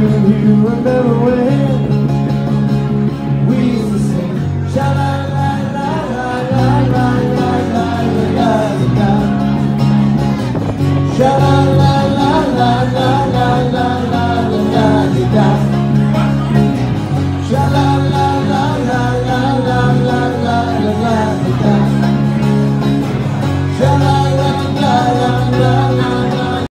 you remember when we used to sing